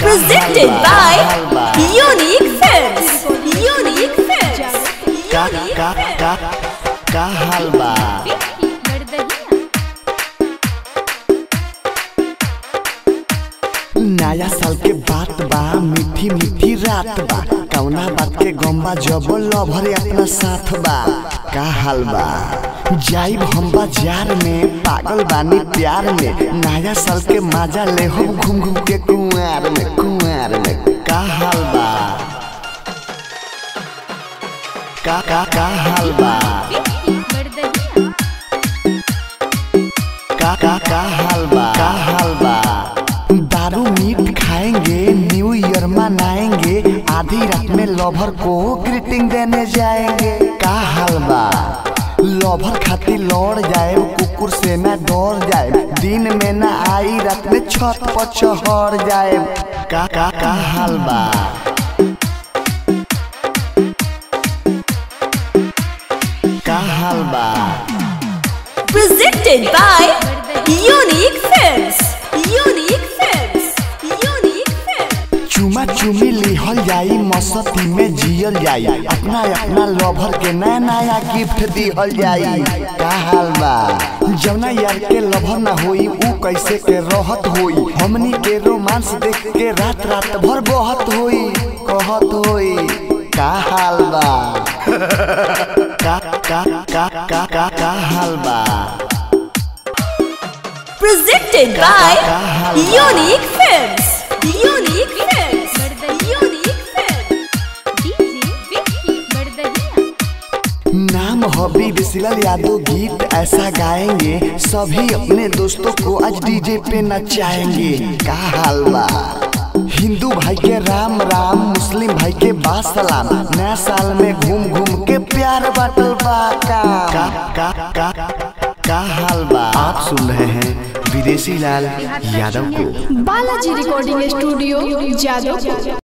Presented by Unique Films. Unique Films. का हाल बा नया साल के बात बा, मीठी मीठी रात बा। कौना बात के गम्बा जब लभरे अपना साथ बा। का हाल बा? जाइब हम बाज़ार में, पागल बानी प्यार में। नया साल के मज़ा ले हम घूम घूम के कुंवार का का का हाल बा? का का का हाल बा? का हाल बा? दारू मीट खाएँगे न्यू ईयर मनाएँगे, आधी रात में लवर को ग्रीटिंग देने जाएँगे। का हाल बा? लवर खातिर लौट जाए, कुकुर से ना डर जाए। दिन में ना आई, रात में छत पर चढ़ जाए। का का का हाल बा? बा Presented by Unique Films. Unique Films. Unique Films. चुमा चुमी लिहल जाई मस्ती में जियल जाई। अपना अपना लवर के नया नया गिफ्ट दिहल जाई। का हाल बा? जौना यार के लवर ना होई ऊ कैसे के रहत होई? हमनी के रोमांस देख के रात रात भर बहत होई कहत होई। का हाल बा? Presented by Unique Films. Unique Films. नाम हबी बिसलल यादव गीत ऐसा गाएँगे। सभी अपने दोस्तों को आज डीजे पे नचाएँगे। का हाल बा हिंदू भाई के राम राम, मुस्लिम भाई के बा सलाम। नया साल में घूम घूम प्यार बाटल बा का का का का का हाल बा? आप सुन रहे हैं विदेशी लाल यादव को। Balaji recording studio Jadav